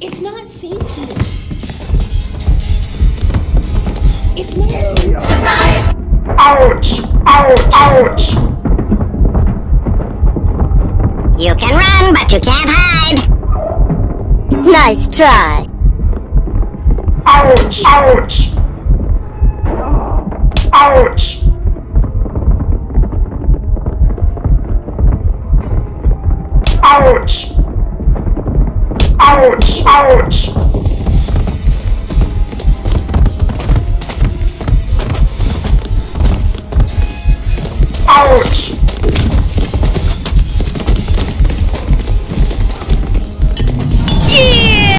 It's not safe here. It's not. Ouch! Ouch! Ouch! You can run, but you can't hide. Nice try. Ouch! Ouch! Ouch! Ouch! Ouch! Ouch!